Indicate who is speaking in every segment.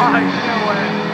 Speaker 1: Oh, no way.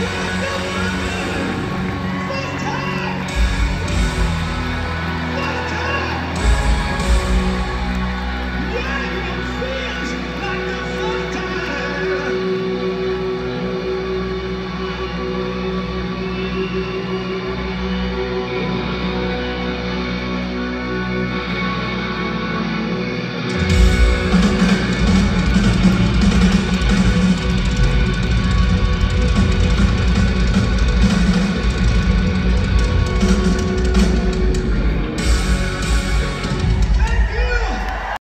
Speaker 1: Yeah.